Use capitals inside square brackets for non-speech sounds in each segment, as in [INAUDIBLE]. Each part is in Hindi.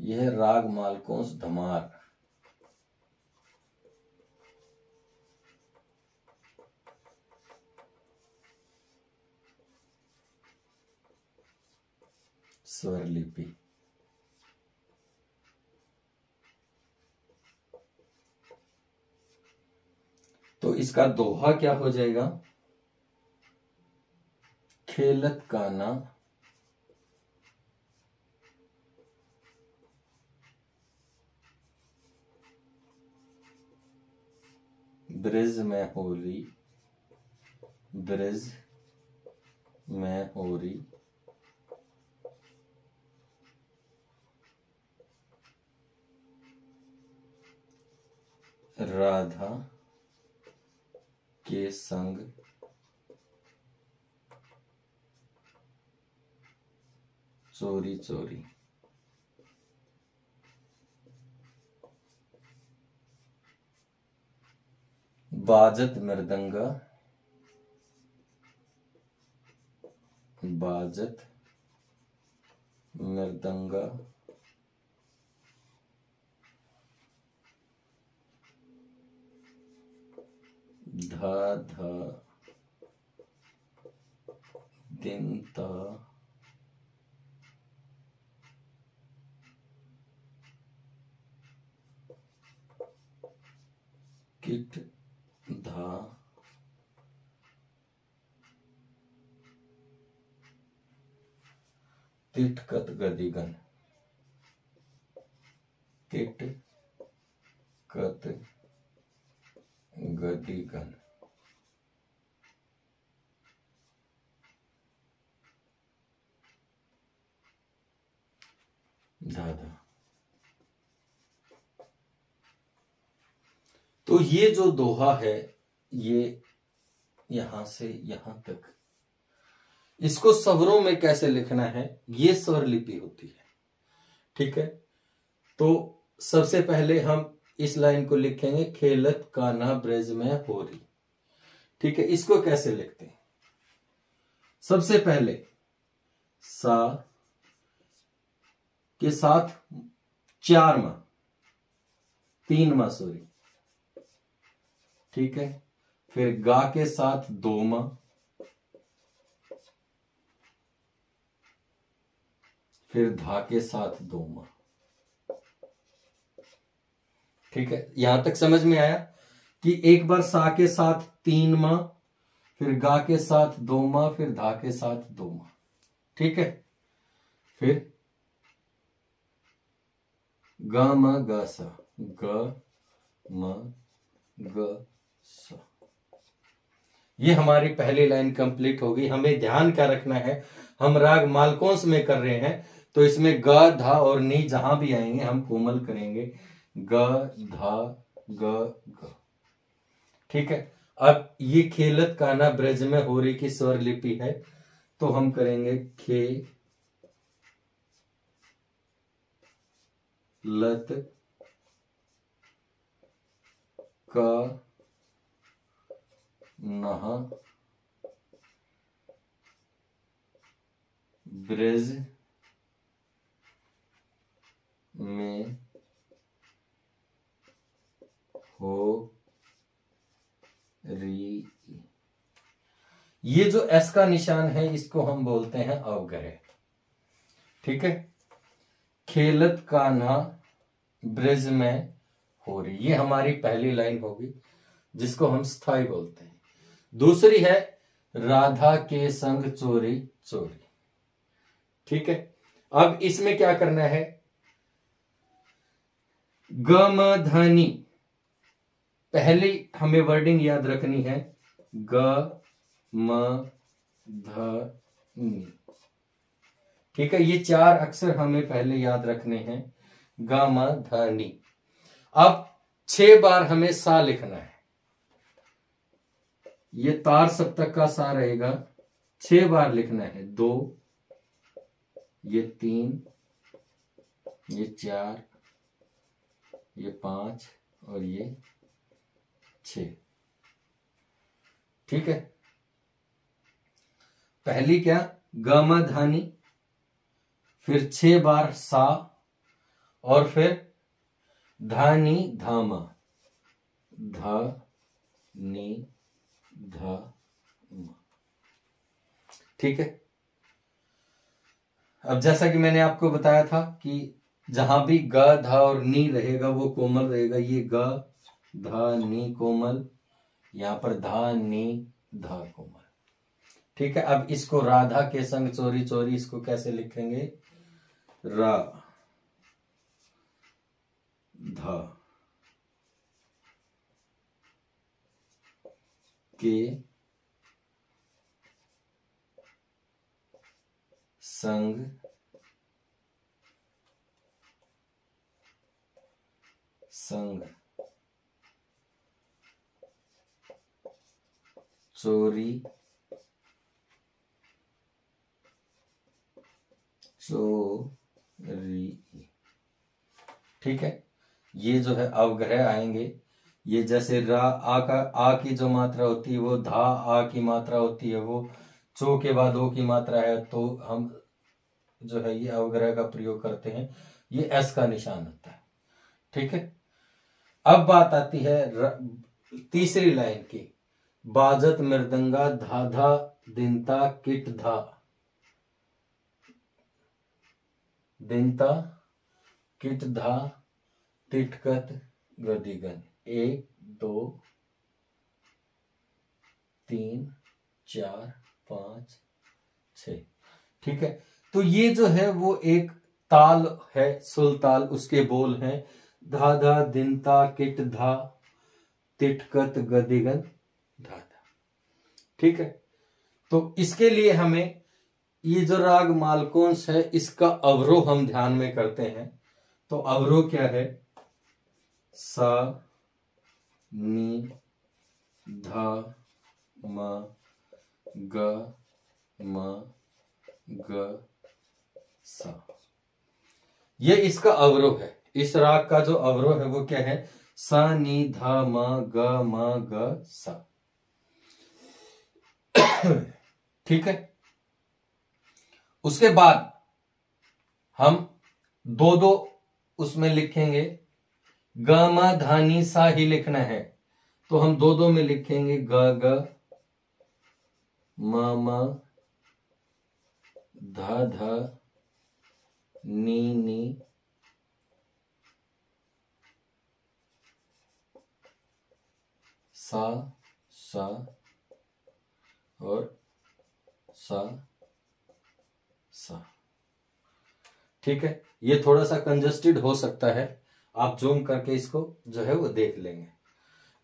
यह राग मालकोंस धमार। स्वर लिपि तो इसका दोहा क्या हो जाएगा? खेलत काना ब्रिज में होली ब्रिज में होरी राधा के संग चोरी चोरी बाजत मृदंग। बाजत मृदंग। ध ध। दिन त किट धा तिटकत गदिगन। तिट कत गदिगन। दादा। तो ये जो दोहा है, ये यहाँ से यहाँ तक इसको स्वरों में कैसे लिखना है, ये स्वर लिपि होती है। ठीक है? तो सबसे पहले हम इस लाइन को लिखेंगे, खेलत काना ब्रज में होरी। ठीक है? इसको कैसे लिखते हैं? सबसे पहले, सा के साथ चार माह तीन माह सॉरी ठीक है? फिर गा के साथ दो माह फिर धा के साथ दो माह ठीक है? यहाँ तक समझ में आया कि एक बार सा के साथ तीन माह फिर गा के साथ दो माह फिर धा के साथ दो माह ठीक है? फिर ग म ग स, ग म ग स। ये हमारी पहली लाइन कंप्लीट होगी हमें ध्यान क्या रखना है। हम राग मालकोंस में कर रहे हैं। तो इसमें ग, धा और नी जहाँ भी आएँगे, हम कोमल करेंगे। ग, धा, ग ग। ठीक है? अब ये खेलत काना ब्रज में हो रही की स्वर लिपि है तो हम करेंगे खे लत क नह ब्रज में हो री ये जो एस का निशान है, इसको हम बोलते हैं अवग्रह। ठीक है? खेलत कान्हा ब्रिज में हो रही। ये हमारी पहली लाइन होगी, जिसको हम स्थायी बोलते हैं। दूसरी है, राधा के संग चोरी चोरी। ठीक है? अब इसमें क्या करना है? गम धनी। पहली हमें वर्डिंग याद रखनी है, ग म ध नी ठीक है, ये चार अक्षर हमें पहले याद रखने हैं। ग म ध नी अब छह बार हमें सा लिखना है। ये तार सप्तक का सा रहेगा। छह बार लिखना है। दो, ये तीन, ये चार, ये पाँच और ये छ ठीक है? पहली क्या? गम धानी फिर छह बार सा। और फिर धानी धामा धा नी धा ठीक है? अब जैसा कि मैंने आपको बताया था कि जहाँ भी ग, धा और नी रहेगा, वो कोमल रहेगा। ये ग, धा, नी कोमल। यहाँ पर धा, नी, धा कोमल। ठीक है, अब इसको राधा के संग चोरी चोरी इसको कैसे लिखेंगे? रा, धा, के संग संग चोरी चोरी ठीक है? ये जो है अवग्रह आएँगे। ये जैसे रा आ का आ की जो मात्रा होती है वो धा आ की मात्रा होती है वो चो के बाद ओ की मात्रा है तो हम जो है ये अवग्रह का प्रयोग करते हैं। ये एस का निशान होता है। ठीक है? अब बात आती है र, तीसरी लाइन की। बाजत मृदंगा धाधा दिनता किट धा। दिनता किट धा तिटकत, गदिगन। एक, दो, तीन, चार, पाँच, छ। ठीक है? तो ये जो है वो एक ताल है सुलताल उसके बोल हैं। धा धा, दिनता किट धा तिटकत, गदिगन, धा धा। ठीक है? तो इसके लिए हमें ये जो राग मालकोंस है इसका अवरोह हम ध्यान में करते हैं। तो अवरोह क्या है? सा, नी, ध, म, ग म, ग, सा। ये इसका अवरोह है। इस राग का जो अवरोह है वो क्या है? सा, नी, ध, म, ग म, ग, सा। [COUGHS] ठीक है? उसके बाद हम दो दो उसमें लिखेंगे, ग, म धानी सा ही लिखना है। तो हम दो दो में लिखेंगे, ग ग, म म, ध ध, नी नी, सा सा, और सा। सा। ठीक है? ये थोड़ा सा कंजस्टेड हो सकता है। आप जूम करके इसको जो है वो देख लेंगे।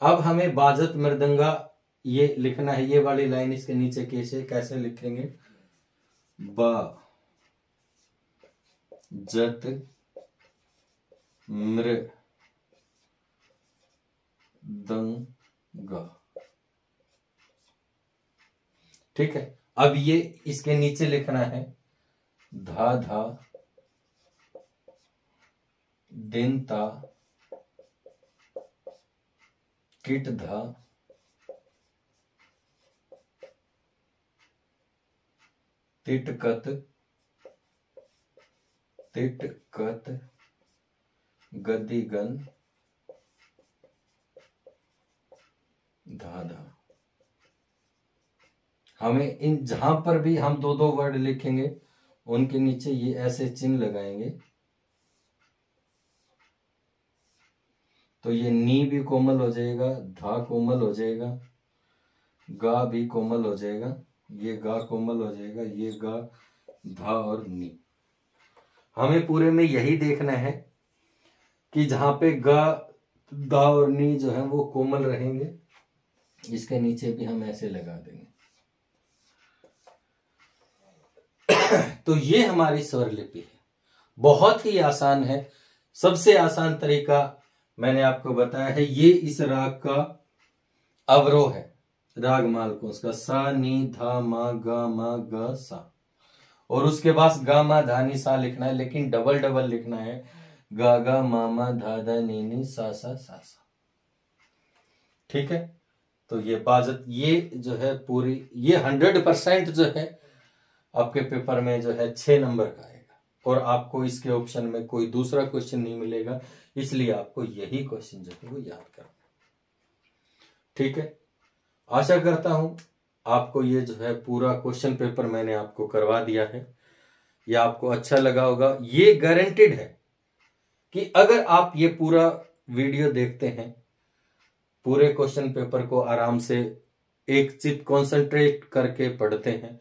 अब हमें बाजत मृदंगा ये लिखना है। ये वाली लाइन इसके नीचे कैसे कैसे लिखेंगे? बा। जत मृ दंगा। ठीक है? अब ये इसके नीचे लिखना है। धा धा दिनता किट धा तिटकत तिटकत गदिगन धाधा हमें इन, जहाँ पर भी हम दो दो वर्ड लिखेंगे उनके नीचे ये ऐसे चिन्ह लगाएँगे। तो ये नी भी कोमल हो जाएगा, धा कोमल हो जाएगा, गा भी कोमल हो जाएगा, ये गा कोमल हो जाएगा, ये गा, धा और नी। हमें पूरे में यही देखना है कि जहाँ पे गा, धा और नी जो है वो कोमल रहेंगे, इसके नीचे भी हम ऐसे लगा देंगे। तो ये हमारी स्वर लिपि है। बहुत ही आसान है। सबसे आसान तरीका मैंने आपको बताया है, ये इस राग का अवरोह है। राग मालकों का सा, नी, धा, मा, ग मा, ग, सा। और उसके बाद गा, मा, धा, नी, सा लिखना है, लेकिन डबल डबल लिखना है। गा गा, मा मा, धा धा, नी नी, सा सा सा सा। ठीक है? तो ये बाजत, ये जो है पूरी, ये हंड्रेड परसेंट जो है आपके पेपर में जो है छह नंबर का आएगा। और आपको इसके ऑप्शन में कोई दूसरा क्वेश्चन नहीं मिलेगा, इसलिए आपको यही क्वेश्चन जो है वो याद करना ठीक है? आशा करता हूँ आपको ये जो है पूरा क्वेश्चन पेपर मैंने आपको करवा दिया है। ये आपको अच्छा लगा होगा। ये गारंटेड है कि अगर आप ये पूरा वीडियो देखते हैं, पूरे क्वेश्चन पेपर को आराम से एक चित कॉन्सेंट्रेट करके पढ़ते हैं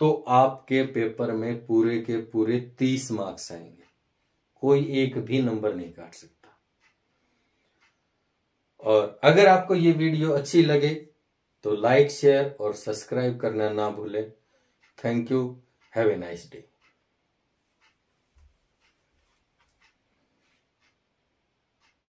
तो आपके पेपर में पूरे के पूरे तीस मार्क्स आएँगे। कोई एक भी नंबर नहीं काट सकता। और अगर आपको ये वीडियो अच्छी लगे तो लाइक, शेयर और सब्सक्राइब करना ना भूले। Thank you. Have a nice day.